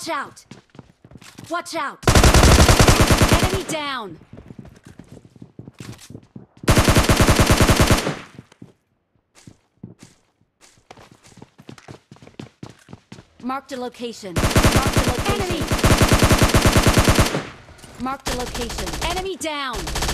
Watch out! Watch out! Enemy down! Marked a location. Marked a location. Enemy! Marked a location. Enemy down!